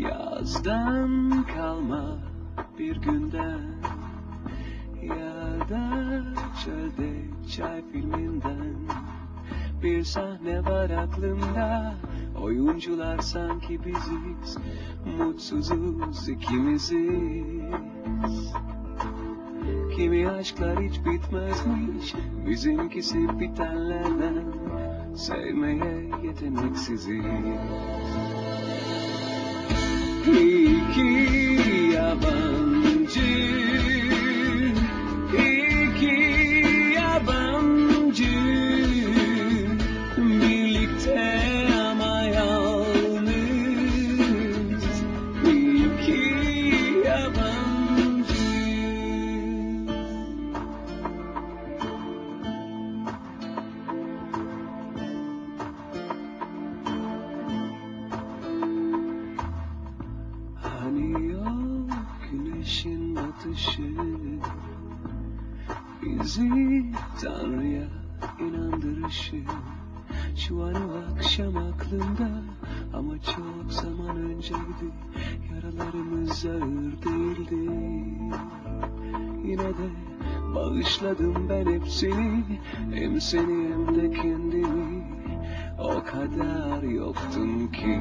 Yazdan kalma bir günden Ya da çölde çay filminden. Bir sahne var aklımda Oyuncular sanki biziz Mutsuzuz ikimiziz. Kimi aşklar hiç bitmezmiş Bizimkisi bitenlerden. Sevmeye yeteneksiziz batışı Bizi Tanrı'ya inandırışı. Şu an o akşam aklımda Ama çok zaman önceydi. Yaralarımız ağır değildi. Yine de bağışladım ben hepsini. Hem seni hem de kendimi. O kadar yoktun ki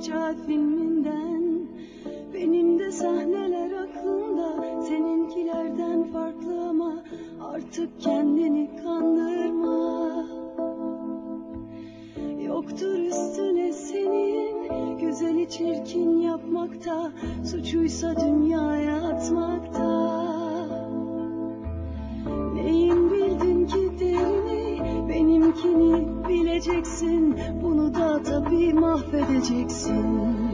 çay filminden Benim de sahneler aklımda. Seninkilerden farklı ama Artık kendini kandırma. Yoktur üstüne senin Güzeli çirkin yapmakta. Suçuysa dünyaya bileceksin bunu da tabii mahvedeceksin.